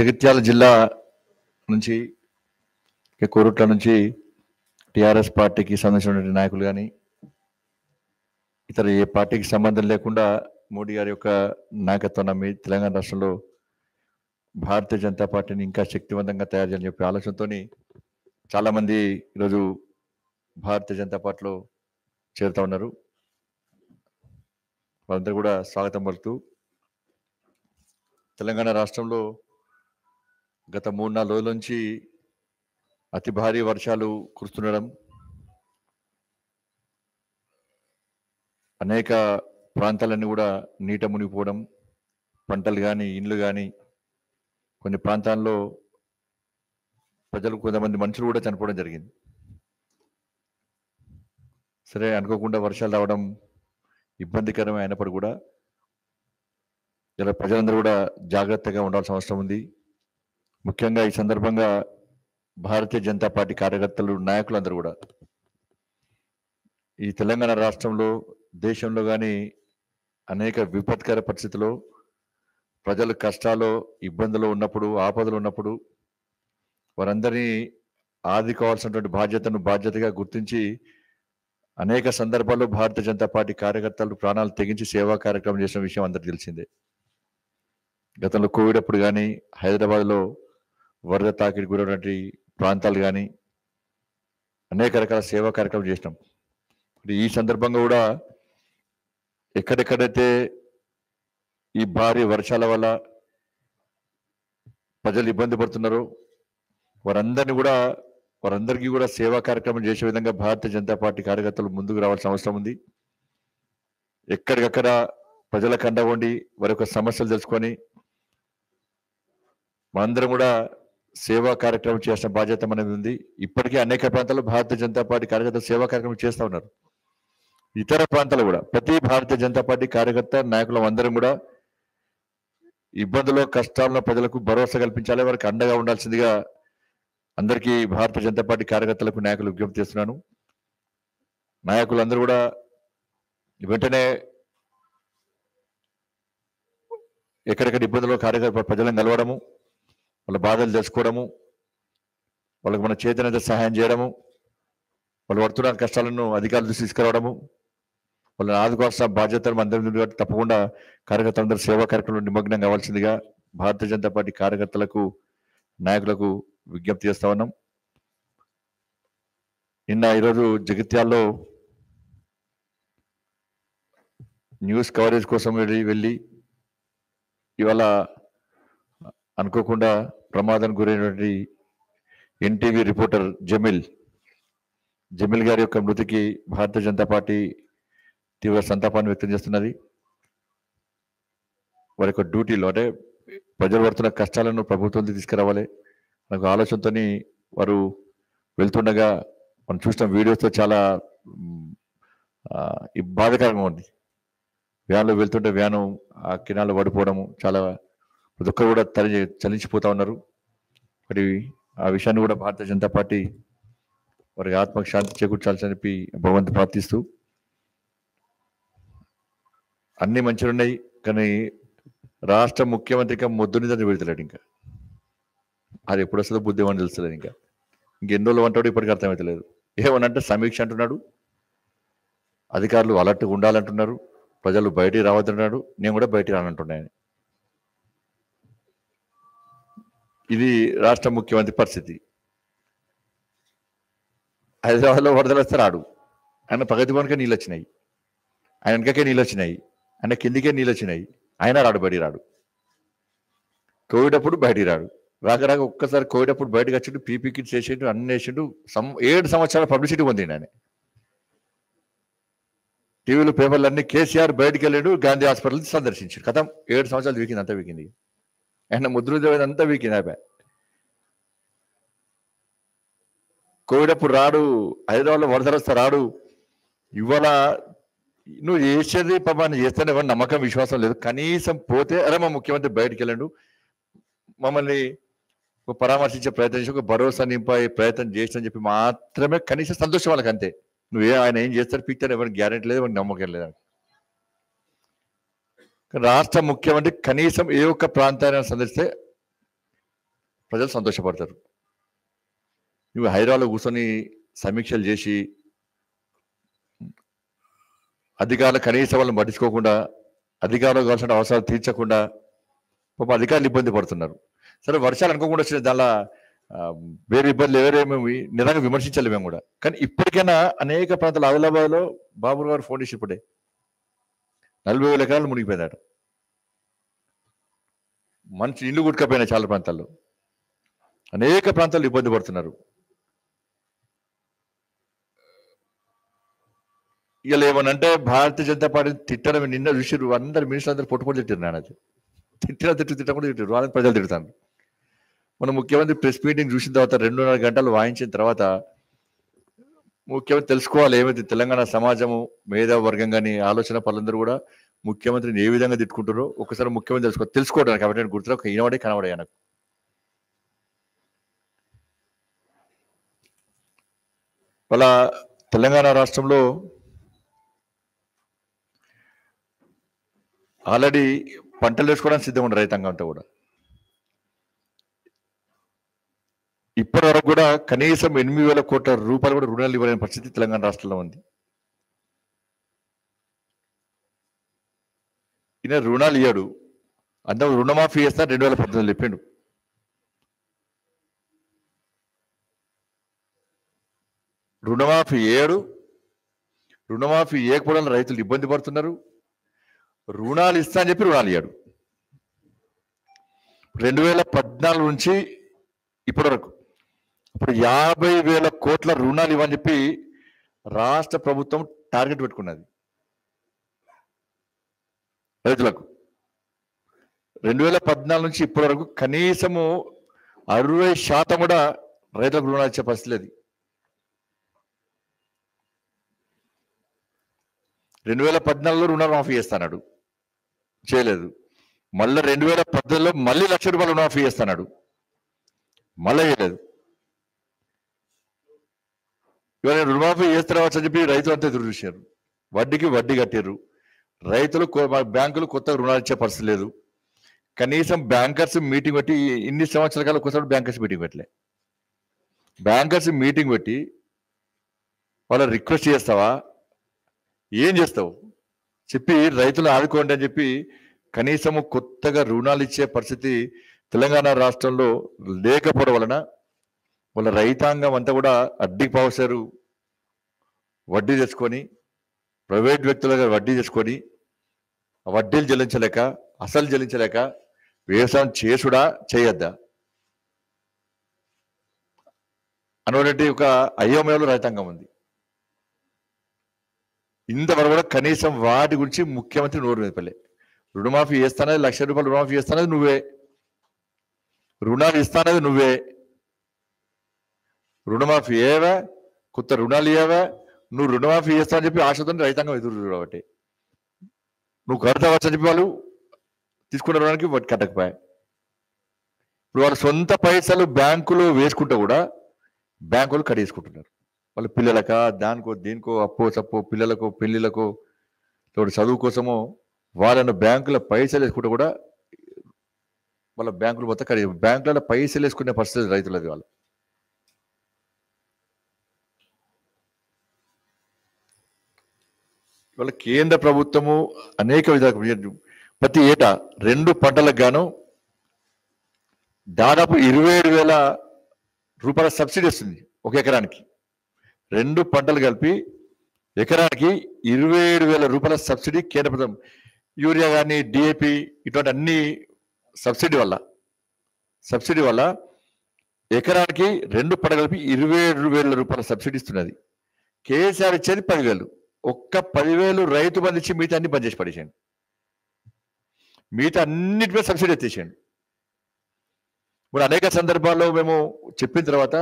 జగిత్యాల జిల్లా నుంచి కోరుట్ల నుంచి టిఆర్ఎస్ పార్టీకి సంబంధించినటువంటి నాయకులు కానీ ఇతర ఏ పార్టీకి సంబంధం లేకుండా మోడీ గారి యొక్క నాయకత్వం నమ్మి తెలంగాణ రాష్ట్రంలో భారతీయ జనతా పార్టీని ఇంకా శక్తివంతంగా తయారు చేయాలని చెప్పే ఆలోచనతో చాలామంది ఈరోజు భారతీయ జనతా పార్టీలో చేరుతూ ఉన్నారు. వాళ్ళందరూ కూడా స్వాగతం పలుతూ తెలంగాణ రాష్ట్రంలో గత మూడు నాలుగు రోజుల నుంచి అతి భారీ వర్షాలు కురుస్తుండడం అనేక ప్రాంతాలన్నీ కూడా నీట మునిగిపోవడం పంటలు కానీ ఇండ్లు కానీ కొన్ని ప్రాంతాల్లో ప్రజలు కొంతమంది మనుషులు కూడా చనిపోవడం జరిగింది. సరే అనుకోకుండా వర్షాలు రావడం ఇబ్బందికరమే అయినప్పుడు కూడా ఇలా ప్రజలందరూ కూడా జాగ్రత్తగా ఉండాల్సిన అవసరం ఉంది. ముఖ్యంగా ఈ సందర్భంగా భారతీయ జనతా పార్టీ కార్యకర్తలు నాయకులందరూ కూడా ఈ తెలంగాణ రాష్ట్రంలో దేశంలో కానీ అనేక విపత్కర పరిస్థితుల్లో ప్రజలు కష్టాలు ఇబ్బందులు ఉన్నప్పుడు ఆపదలు ఉన్నప్పుడు వారందరినీ ఆదుకోవాల్సినటువంటి బాధ్యతను బాధ్యతగా గుర్తించి అనేక సందర్భాల్లో భారతీయ జనతా పార్టీ కార్యకర్తలు ప్రాణాలు తెగించి సేవా కార్యక్రమం చేసిన విషయం అందరికి తెలిసిందే. గతంలో కోవిడ్ అప్పుడు కానీ హైదరాబాద్లో వరద తాకిడి గురైనటువంటి ప్రాంతాలు కానీ అనేక రకాల సేవా కార్యక్రమం చేసినాం. ఈ సందర్భంగా కూడా ఎక్కడెక్కడైతే ఈ భారీ వర్షాల వల్ల ప్రజలు ఇబ్బంది పడుతున్నారో వారందరినీ కూడా వారందరికీ కూడా సేవా కార్యక్రమం చేసే విధంగా భారతీయ జనతా పార్టీ కార్యకర్తలు ముందుకు రావాల్సిన అవసరం ఉంది. ఎక్కడికక్కడ ప్రజల కండ ఉండి వారి యొక్క సమస్యలు తెలుసుకొని మనందరం కూడా సేవా కార్యక్రమం చేసిన బాధ్యత అనేది ఉంది. ఇప్పటికే అనేక ప్రాంతాల్లో భారతీయ జనతా పార్టీ కార్యకర్తలు సేవా కార్యక్రమం చేస్తూ ఉన్నారు. ఇతర ప్రాంతాలు కూడా ప్రతి భారతీయ జనతా పార్టీ కార్యకర్త నాయకులు అందరం కూడా ఇబ్బందులు కష్టాలను ప్రజలకు భరోసా కల్పించాలి వారికి అండగా ఉండాల్సిందిగా అందరికీ భారతీయ జనతా పార్టీ కార్యకర్తలకు నాయకులు విజ్ఞప్తి చేస్తున్నాను. నాయకులందరూ కూడా వెంటనే ఎక్కడెక్కడ ఇబ్బందులు కార్యకర్త ప్రజలను కలవడము వాళ్ళ బాధలు తెలుసుకోవడము వాళ్ళకి మన చేతనైతే సహాయం చేయడము వాళ్ళు పడుతున్న కష్టాలను అధికారులు దృష్టి తీసుకురావడము వాళ్ళని ఆదుకోవాల్సిన బాధ్యతలు మన అందరి తప్పకుండా కార్యకర్తలందరూ సేవా కార్యక్రమంలో నిమగ్నం కావాల్సిందిగా భారతీయ జనతా పార్టీ కార్యకర్తలకు నాయకులకు విజ్ఞప్తి చేస్తా ఉన్నాం. నిన్న ఈరోజు జగిత్యాల్లో న్యూస్ కవరేజ్ కోసం వెళ్ళి వెళ్ళి ఇవాళ అనుకోకుండా ప్రమాదం గురైనటువంటి ఎన్టీవీ రిపోర్టర్ జమిల్. జమిల్ గారి యొక్క మృతికి భారతీయ జనతా పార్టీ తీవ్ర సంతాపాన్ని వ్యక్తం చేస్తున్నది. వారి యొక్క డ్యూటీలో అంటే ప్రజలు పడుతున్న కష్టాలను ప్రభుత్వం తీసుకురావాలి. నాకు ఆలోచనతో వారు వెళ్తుండగా మనం చూసిన వీడియోస్తో చాలా బాధకరంగా ఉంది. వ్యాన్లో వెళ్తుంటే వ్యాను ఆ కినాల్లో పడిపోవడము చాలా ప్రతి ఒక్కరు కూడా తలి చలించిపోతా ఉన్నారు. మరి ఆ విషయాన్ని కూడా భారతీయ జనతా పార్టీ వారికి ఆత్మకు శాంతి చేకూర్చాల్సి చెప్పి భగవంతు ప్రార్థిస్తూ అన్ని మంచిగా ఉన్నాయి కానీ రాష్ట్ర ముఖ్యమంత్రిగా మొద్దు నిద్ర పెడతలేడు ఇంకా. అది ఎప్పుడు వస్తుందో బుద్ధి అని తెలుస్తలేదు ఇంకా. ఇంకెన్ని రోజులు అంటాడు ఇప్పటికీ అర్థమవుతలేదు ఏమనంటే సమీక్ష అంటున్నాడు అధికారులు అలర్ట్గా ఉండాలంటున్నారు ప్రజలు బయటికి రావద్దంటున్నాడు నేను కూడా బయటికి రానంటున్నాను ఇది రాష్ట్ర ముఖ్యమంత్రి పరిస్థితి. హైదరాబాద్లో వరదలు వస్తే రాడు. ఆయన ప్రగతి భవన్కే నీళ్ళు వచ్చినాయి ఆయన వెనకకే నీళ్ళు వచ్చినాయి ఆయన కిందికే నీళ్ళు వచ్చినాయి ఆయన రాడు బయటికి రాడు. కోవిడ్ అప్పుడు బయటికి రాడు. రాక రాక ఒక్కసారి కోవిడ్ అప్పుడు బయటకు వచ్చిండు పీపీ కిట్స్ చేసిండు అన్ని వేసిండు. సం ఏడు సంవత్సరాల పబ్లిసిటీ పొందిండు ఆయన. టీవీలు పేపర్లు అన్ని కేసీఆర్ బయటికి వెళ్ళాడు గాంధీ హాస్పిటల్ సందర్శించాడు. కథం ఏడు సంవత్సరాలు వీకింది అంతా వీకింది. ఆయన ముద్ర అంతా వీకింది కోవిడ్ అప్పుడు రాడు హైదరాబాద్లో వరద వస్తా రాడు ఇవాళ నువ్వు చేసేది పాప చేస్తానే ఎవరు నమ్మకం విశ్వాసం లేదు కనీసం పోతే అరే మా ముఖ్యమంత్రి బయటికి వెళ్ళండు మమ్మల్ని పరామర్శించే ప్రయత్నం చేసి ఒక భరోసా నింపే ప్రయత్నం చేసి చెప్పి మాత్రమే కనీసం సంతోషం వాళ్ళకి అంతే నువ్వే ఆయన ఏం చేస్తారు పిక్చర్ ఎవరికి గ్యారెంటీ లేదు ఎవరికి నమ్మకం లేదు రాష్ట్ర ముఖ్యమంత్రి కనీసం ఏ ఒక్క ప్రాంతాన్ని సందర్శిస్తే ప్రజలు సంతోషపడతారు. నువ్వు హైదరాబాద్లో కూర్చొని సమీక్షలు చేసి అధికారులు కనీసం వాళ్ళని పట్టించుకోకుండా అధికారులు కావాల్సిన అవసరాలు తీర్చకుండా పాప అధికారులు ఇబ్బంది పడుతున్నారు. సరే వర్షాలు అనుకోకుండా వచ్చిన దానిలో వేరే ఇబ్బందులు ఎవరేమేమి నిజంగా విమర్శించాలి మేము కూడా. కానీ ఇప్పటికైనా అనేక ప్రాంతాలు ఆదిలాబాద్లో బాబు గారు ఫోన్ చేసి ఇప్పుడే నలభై వేల ఎకరాలు మునిగిపోయినాడు మంచి ఇల్లు గుట్టుకపోయినాయి చాలా ప్రాంతాల్లో. అనేక ప్రాంతాలు ఇబ్బంది పడుతున్నారు. ఇలా ఏమనంటే భారతీయ జనతా పార్టీ తిట్టడం నిన్న చూసిరు అందరు మినిస్టర్ అందరు పొట్టుపొట్టు తిట్టారు నాన్న అది. తిట్టిన తిట్టు తిట్టకుండా తిట్టారు. వాళ్ళని ప్రజలు తిడతాను మన ముఖ్యమంత్రి ప్రెస్ మీటింగ్ చూసిన తర్వాత రెండున్నర గంటలు వాయించిన తర్వాత ముఖ్యమంత్రి తెలుసుకోవాలి. ఏమైతే తెలంగాణ సమాజము మేధా వర్గం కానీ ఆలోచన పనులందరూ కూడా ముఖ్యమంత్రిని ఏ విధంగా తిట్టుకుంటారో ఒకసారి ముఖ్యమంత్రి తెలుసుకో తెలుసుకోవడానికి కాబట్టి నేను ఒక ఈనవాడే కనబడే నాకు వాళ్ళ తెలంగాణ రాష్ట్రంలో ఆల్రెడీ పంటలు వేసుకోవడానికి సిద్ధంగా ఉంది రైతాంగం అంతా కూడా. ఇప్పటి వరకు కూడా కనీసం ఎనిమిది వేల కోట్ల రూపాయలు కూడా రుణాలు ఇవ్వలేని పరిస్థితి తెలంగాణ రాష్ట్రంలో ఉంది. ఈయన రుణాలు ఇయ్యాడు. అందరూ రుణమాఫీ చేస్తా రెండు వేల పద్దెనిమిది చెప్పిండు. రుణమాఫీ ఏడు రుణమాఫీ ఏకపోవడం రైతులు ఇబ్బంది పడుతున్నారు. రుణాలు ఇస్తా అని చెప్పి రుణాలు ఇయ్యాడు. రెండు వేల పద్నాలుగు నుంచి ఇప్పటి వరకు ఇప్పుడు యాభై వేల కోట్ల రుణాలు ఇవ్వని చెప్పి రాష్ట్ర ప్రభుత్వం టార్గెట్ పెట్టుకున్నది. రైతులకు. రెండు వేల పద్నాలుగు నుంచి ఇప్పటి వరకు కనీసము అరవై శాతం కూడా రైతులకు రుణాలు ఇచ్చే పరిస్థితి లేదు. రెండు వేల పద్నాలుగులో రుణమాఫీ చేస్తాడు. చేయలేదు. మళ్ళీ రెండు వేల పద్దెనిమిదిలో మళ్ళీ లక్ష రూపాయలు రుణమాఫీ చేస్తాడు. మళ్ళీ చేయలేదు. ఇవాళ రుణమాఫీ చేస్తారవచ్చు అని చెప్పి రైతులు అంతా ఎదురు చూశారు. వడ్డీకి వడ్డీ కట్టారు రైతులు బ్యాంకులు కొత్త రుణాలు ఇచ్చే పరిస్థితి లేదు. కనీసం బ్యాంకర్స్ మీటింగ్ పెట్టి ఇన్ని సంవత్సరాల కాలం ఒకసారి బ్యాంకర్స్ మీటింగ్ పెట్టలే. బ్యాంకర్స్ మీటింగ్ పెట్టి వాళ్ళ రిక్వెస్ట్ చేస్తావా? ఏం చేస్తావు? చెప్పి రైతులు ఆదుకోండి అని చెప్పి కనీసము కొత్తగా రుణాలు ఇచ్చే పరిస్థితి తెలంగాణ రాష్ట్రంలో లేకపోవడం వలన వాళ్ళ రైతాంగం అంతా కూడా అడ్డి పావుసారు వడ్డీ తెచ్చుకొని ప్రైవేట్ వ్యక్తులుగా వడ్డీ తెచ్చుకొని వడ్డీలు చెల్లించలేక అసలు చెల్లించలేక వ్యవసాయం చేసుడా చేయొద్దా? అనేటువంటి ఒక అయోమయంలో రైతాంగం ఉంది. ఇంతవరకు కూడా కనీసం వాటి గురించి ముఖ్యమంత్రి నోరు మెదపలే రుణమాఫీ చేస్తానది లక్ష రూపాయలు రుణమాఫీ చేస్తానది నువ్వే. రుణాలు ఇస్తానది నువ్వే. రుణమాఫీ ఏవా? కొత్త రుణాలు ఇవ్వవా నువ్వు రుణమాఫీ చేస్తావని చెప్పి ఆశతో రైతాంగం ఎదురు కాబట్టి. నువ్వు కడతావచ్చు అని చెప్పి వాళ్ళు తీసుకున్న రుణానికి కట్టకపోయా ఇప్పుడు వాళ్ళ సొంత పైసలు బ్యాంకులో వేసుకుంటే కూడా బ్యాంకులు కట్టేసుకుంటున్నారు. వాళ్ళ పిల్లలక దానికో దీనికో అప్పో సప్పో పిల్లలకో పెళ్ళిళ్ళకో తోడు చదువు కోసమో వాళ్ళను బ్యాంకుల పైసలు వేసుకుంటే కూడా వాళ్ళ బ్యాంకులు మొత్తం కడే బ్యాంకులలో పైసలు వేసుకునే పరిస్థితి రైతులది వాళ్ళు. ఇవాళ కేంద్ర ప్రభుత్వము అనేక విధాలు ప్రతి ఏటా రెండు పంటలకు గాను దాదాపు ఇరవై ఏడు వేల రూపాయల సబ్సిడీ వస్తుంది ఒక ఎకరానికి. రెండు పంటలు కలిపి ఎకరానికి ఇరవై ఏడు వేల రూపాయల సబ్సిడీ కేంద్ర ప్రభుత్వం యూరియా కానీ డిఏపి ఇటువంటి అన్ని సబ్సిడీ వల్ల సబ్సిడీ వల్ల ఎకరానికి రెండు పంట కలిపి ఇరవై ఏడు వేల రూపాయల సబ్సిడీ ఇస్తున్నది. కేసీఆర్ ఇచ్చేది పదివేలు. ఒక్క పదివేలు రైతు బంధు ఇచ్చి మిగతా అన్ని బంద్ చేసి పడేసాను మిగతా అన్నిటి మీద సబ్సిడీ ఎత్తేసాను ఇప్పుడు అనేక సందర్భాల్లో మేము చెప్పిన తర్వాత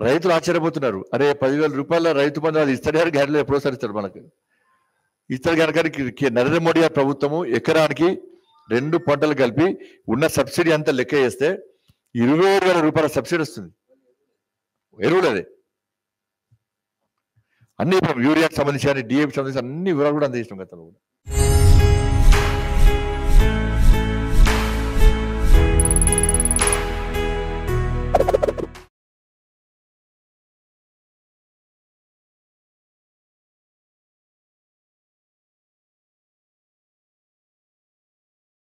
రైతులు ఆశ్చర్యపోతున్నారు. అరే పదివేల రూపాయల రైతు బంధు అది ఇస్తాడు గ్యారెంటీ ఎప్పుడో సరిస్తారు మనకు. ఇస్తారు కనుక నరేంద్ర మోడీ ప్రభుత్వము ఎకరానికి రెండు పంటలు కలిపి ఉన్న సబ్సిడీ అంతా లెక్క చేస్తే ఇరవై ఏడు వేల రూపాయల సబ్సిడీ వస్తుంది. ఎరువులు అదే. అన్ని ఇప్పుడు యూరియాకి సంబంధించి కానీ డిఏపి సంబంధించి అన్ని వివరాలు కూడా అందజేసినాం గతంలో కూడా.